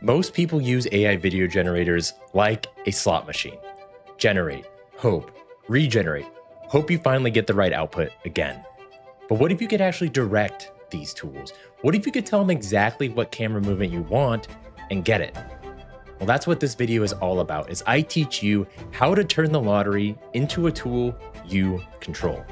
Most people use AI video generators like a slot machine. Generate, hope, regenerate, hope you finally get the right output again. But what if you could actually direct these tools? What if you could tell them exactly what camera movement you want and get it? Well, that's what this video is all about, is I teach you how to turn the lottery into a tool you control.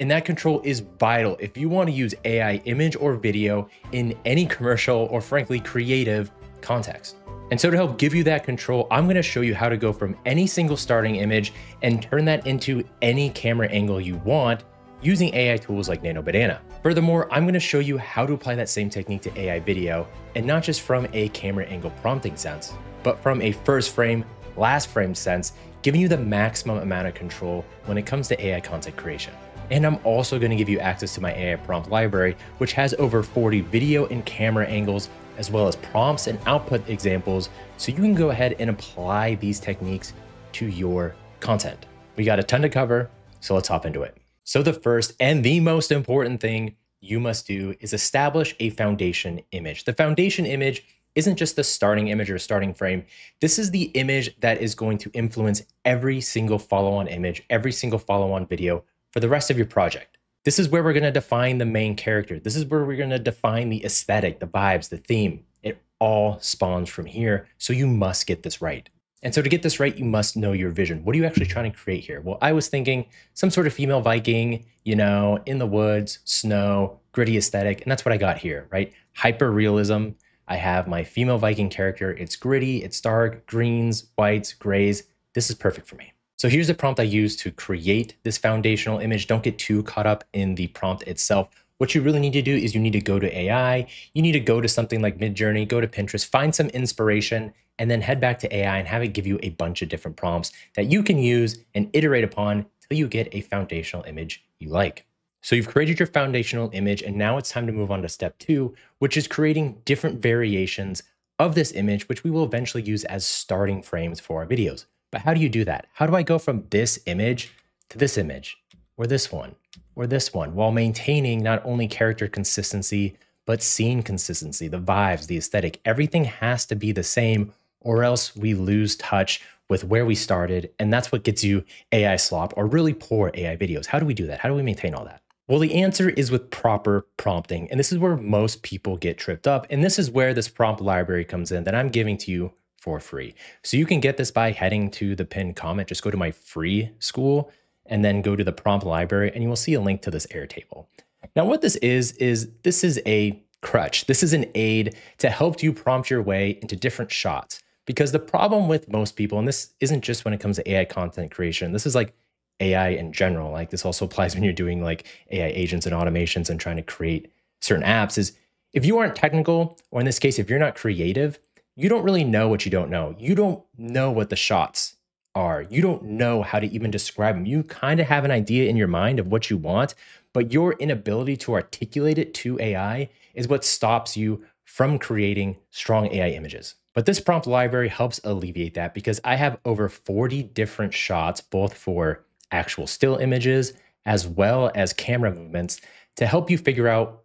And that control is vital if you want to use AI image or video in any commercial or frankly creative context. And so to help give you that control, I'm going to show you how to go from any single starting image and turn that into any camera angle you want using AI tools like Nano Banana. Furthermore, I'm going to show you how to apply that same technique to AI video and not just from a camera angle prompting sense, but from a first frame, last frame sense, giving you the maximum amount of control when it comes to AI content creation. And I'm also going to give you access to my AI prompt library, which has over 40 video and camera angles, as well as prompts and output examples, so you can go ahead and apply these techniques to your content. We got a ton to cover, so let's hop into it. So the first and the most important thing you must do is establish a foundation image. The foundation image isn't just the starting image or starting frame. This is the image that is going to influence every single follow-on image, every single follow-on video for the rest of your project. This is where we're going to define the main character. This is where we're going to define the aesthetic, the vibes, the theme. It all spawns from here. So you must get this right. And so to get this right, you must know your vision. What are you actually trying to create here? Well, I was thinking some sort of female Viking, you know, in the woods, snow, gritty aesthetic. And that's what I got here, right? Hyper realism. I have my female Viking character. It's gritty, it's dark, greens, whites, grays. This is perfect for me. So here's the prompt I use to create this foundational image. Don't get too caught up in the prompt itself. What you really need to do is you need to go to AI, you need to go to something like Midjourney, go to Pinterest, find some inspiration, and then head back to AI and have it give you a bunch of different prompts that you can use and iterate upon till you get a foundational image you like. So you've created your foundational image, and now it's time to move on to step two, which is creating different variations of this image, which we will eventually use as starting frames for our videos. But how do you do that? How do I go from this image to this image or this one or this one while maintaining not only character consistency, but scene consistency, the vibes, the aesthetic, everything has to be the same or else we lose touch with where we started. And that's what gets you AI slop or really poor AI videos. How do we do that? How do we maintain all that? Well, the answer is with proper prompting. And this is where most people get tripped up. And this is where this prompt library comes in that I'm giving to you for free. So you can get this by heading to the pinned comment. Just go to my free Skool and then go to the prompt library and you will see a link to this Airtable. Now what this is, is this is a crutch. This is an aid to help you prompt your way into different shots. Because the problem with most people, and this isn't just when it comes to AI content creation, this is like AI in general. Like this also applies when you're doing like AI agents and automations and trying to create certain apps is if you aren't technical, or in this case, if you're not creative, you don't really know what you don't know. You don't know what the shots are. You don't know how to even describe them. You kind of have an idea in your mind of what you want, but your inability to articulate it to AI is what stops you from creating strong AI images. But this prompt library helps alleviate that because I have over 40 different shots, both for actual still images as well as camera movements to help you figure out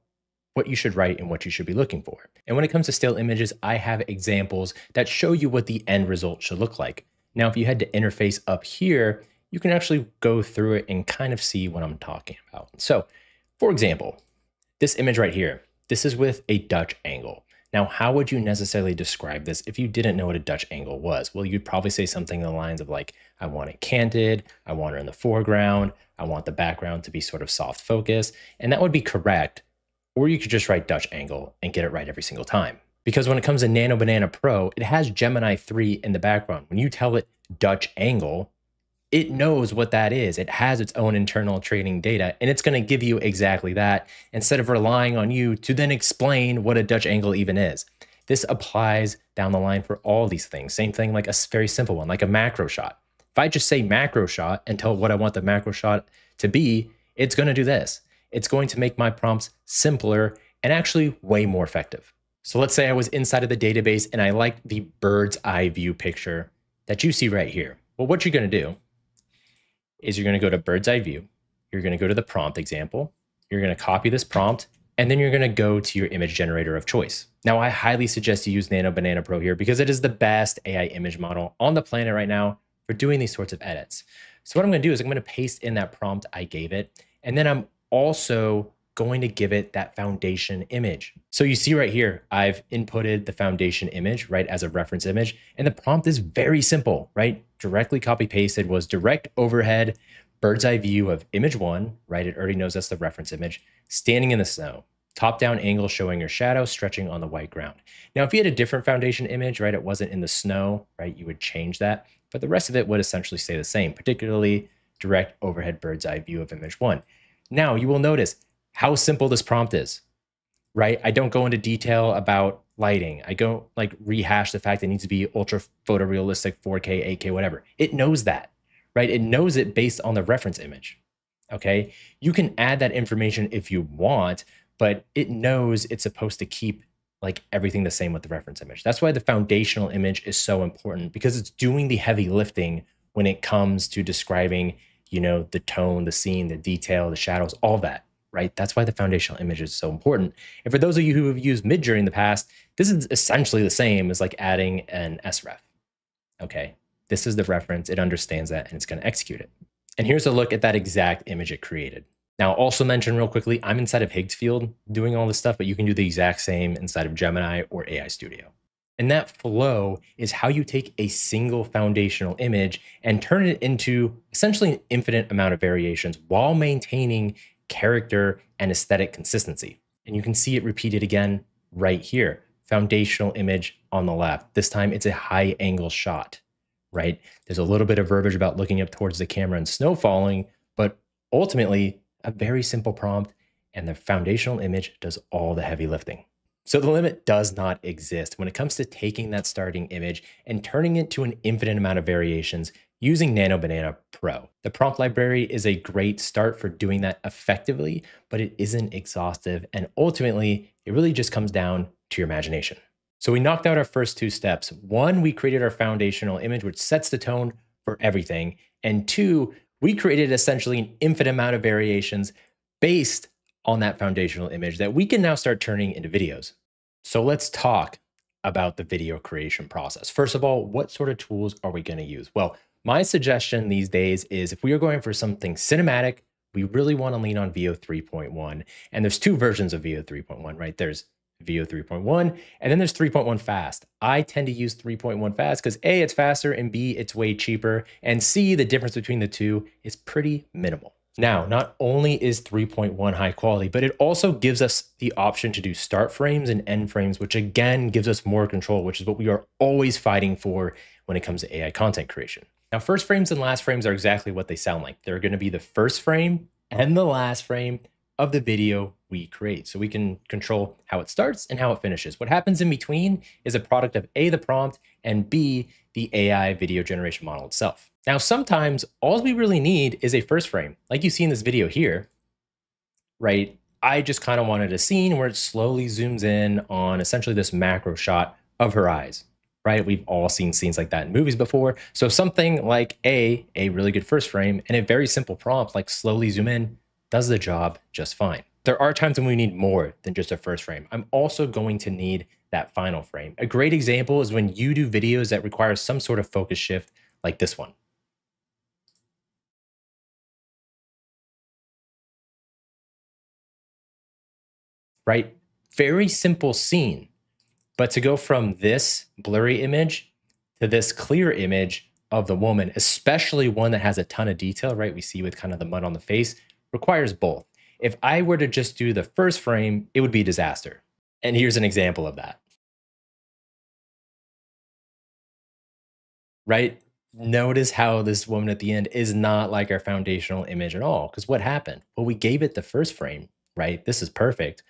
what you should write and what you should be looking for. And when it comes to still images, I have examples that show you what the end result should look like. Now, if you head to interface up here, you can actually go through it and kind of see what I'm talking about. So for example, this image right here, this is with a Dutch angle. Now, how would you necessarily describe this if you didn't know what a Dutch angle was? Well, you'd probably say something in the lines of like, I want it canted, I want it in the foreground, I want the background to be sort of soft focus, and that would be correct or you could just write Dutch angle and get it right every single time. Because when it comes to Nano Banana Pro, it has Gemini 3 in the background. When you tell it Dutch angle, it knows what that is. It has its own internal training data, and it's going to give you exactly that instead of relying on you to then explain what a Dutch angle even is. This applies down the line for all these things. Same thing like a very simple one, like a macro shot. If I just say macro shot and tell what I want the macro shot to be, it's going to do this it's going to make my prompts simpler and actually way more effective. So let's say I was inside of the database and I liked the bird's eye view picture that you see right here. Well, what you're going to do is you're going to go to bird's eye view. You're going to go to the prompt example. You're going to copy this prompt and then you're going to go to your image generator of choice. Now, I highly suggest you use Nano Banana Pro here because it is the best AI image model on the planet right now for doing these sorts of edits. So what I'm going to do is I'm going to paste in that prompt I gave it, and then I'm also going to give it that foundation image. So you see right here, I've inputted the foundation image, right, as a reference image, and the prompt is very simple, right? Directly copy pasted was direct overhead bird's eye view of image one, right? It already knows that's the reference image, standing in the snow. Top down angle showing your shadow stretching on the white ground. Now, if you had a different foundation image, right, it wasn't in the snow, right, you would change that, but the rest of it would essentially stay the same, particularly direct overhead bird's eye view of image one. Now, you will notice how simple this prompt is, right? I don't go into detail about lighting. I don't like rehash the fact that it needs to be ultra photorealistic, 4K, 8K, whatever. It knows that right? It knows it based on the reference image. Okay. You can add that information if you want, but it knows it's supposed to keep like everything the same with the reference image. That's why the foundational image is so important because it's doing the heavy lifting when it comes to describing, you know, the tone, the scene, the detail, the shadows, all that, right? That's why the foundational image is so important. And for those of you who have used Midjourney in the past, this is essentially the same as like adding an SREF. Okay. This is the reference, it understands that, and it's going to execute it. And here's a look at that exact image it created. Now, also mention real quickly, I'm inside of Higgsfield doing all this stuff, but you can do the exact same inside of Gemini or AI Studio. And that flow is how you take a single foundational image and turn it into essentially an infinite amount of variations while maintaining character and aesthetic consistency. And you can see it repeated again right here. Foundational image on the left. This time it's a high angle shot right? There's a little bit of verbiage about looking up towards the camera and snow falling, but ultimately, a very simple prompt and the foundational image does all the heavy lifting. So the limit does not exist when it comes to taking that starting image and turning it to an infinite amount of variations using Nano Banana Pro. The prompt library is a great start for doing that effectively, but it isn't exhaustive. And ultimately, it really just comes down to your imagination. So we knocked out our first two steps. One, we created our foundational image, which sets the tone for everything. And two, we created essentially an infinite amount of variations based on that foundational image that we can now start turning into videos. So let's talk about the video creation process. First of all, what sort of tools are we going to use? Well, my suggestion these days is if we are going for something cinematic, we really want to lean on Veo 3.1. And there's two versions of Veo 3.1, right? There's Veo 3.1, and then there's 3.1 fast. I tend to use 3.1 fast because A, it's faster, and B, it's way cheaper, and C, the difference between the two is pretty minimal. Now, not only is 3.1 high quality, but it also gives us the option to do start frames and end frames, which again gives us more control, which is what we are always fighting for when it comes to AI content creation. Now, first frames and last frames are exactly what they sound like. They're going to be the first frame and the last frame of the video we create. So we can control how it starts and how it finishes. What happens in between is a product of A, the prompt, and B, the AI video generation model itself. Now, sometimes all we really need is a first frame. Like you see in this video here, right? I just kind of wanted a scene where it slowly zooms in on essentially this macro shot of her eyes, right? We've all seen scenes like that in movies before. So something like A, a really good first frame, and a very simple prompt like slowly zoom in does the job just fine. There are times when we need more than just a first frame. I'm also going to need that final frame. A great example is when you do videos that require some sort of focus shift like this one. Right? Very simple scene. But to go from this blurry image to this clear image of the woman, especially one that has a ton of detail, right? We see with kind of the mud on the face, requires both. If I were to just do the first frame, it would be a disaster. And here's an example of that. Right? Notice how this woman at the end is not like our foundational image at all. Because what happened? Well, we gave it the first frame, right? This is perfect.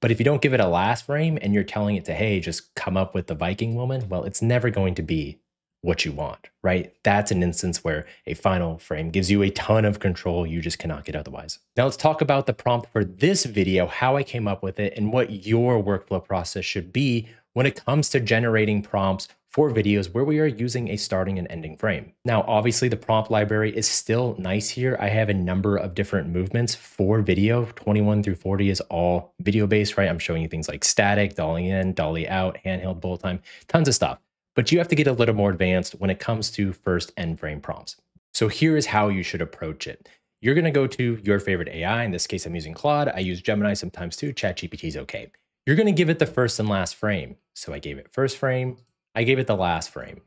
But if you don't give it a last frame and you're telling it to, hey, just come up with the Viking woman, well, it's never going to be what you want, right? That's an instance where a final frame gives you a ton of control you just cannot get otherwise. Now let's talk about the prompt for this video, how I came up with it, and what your workflow process should be when it comes to generating prompts for videos where we are using a starting and ending frame. Now, obviously the prompt library is still nice here. I have a number of different movements for video. 21 through 40 is all video based, right? I'm showing you things like static, dolly in, dolly out, handheld bullet time, tons of stuff. But you have to get a little more advanced when it comes to first end frame prompts. So here is how you should approach it. You're going to go to your favorite AI. In this case, I'm using Claude. I use Gemini sometimes too. ChatGPT is okay. You're going to give it the first and last frame. So I gave it first frame, I gave it the last frame.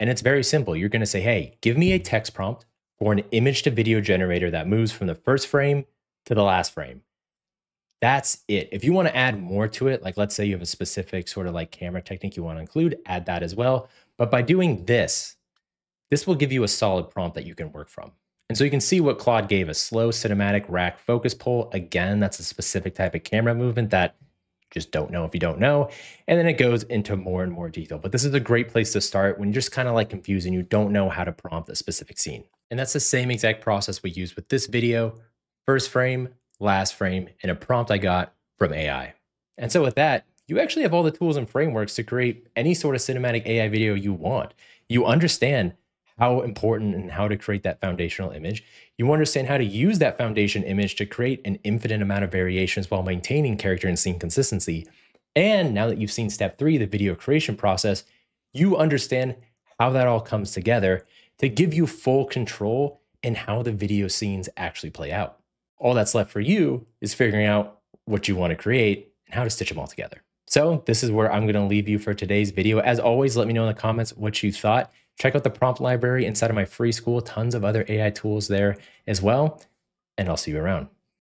And it's very simple. You're going to say, hey, give me a text prompt for an image to video generator that moves from the first frame to the last frame. That's it. If you want to add more to it, like let's say you have a specific sort of like camera technique you want to include, add that as well. But by doing this, this will give you a solid prompt that you can work from. And so you can see what Claude gave a slow cinematic rack focus pull. Again, that's a specific type of camera movement that just don't know if you don't know. And then it goes into more and more detail. But this is a great place to start when you're just kind of like confused and you don't know how to prompt a specific scene. And that's the same exact process we use with this video. First frame, last frame, and a prompt I got from AI. And so with that, you actually have all the tools and frameworks to create any sort of cinematic AI video you want. You understand how important and how to create that foundational image. You understand how to use that foundation image to create an infinite amount of variations while maintaining character and scene consistency. And now that you've seen step three, the video creation process, you understand how that all comes together to give you full control in how the video scenes actually play out. All that's left for you is figuring out what you want to create and how to stitch them all together. So this is where I'm going to leave you for today's video. As always, let me know in the comments what you thought. Check out the prompt library inside of my free Skool, tons of other AI tools there as well. And I'll see you around.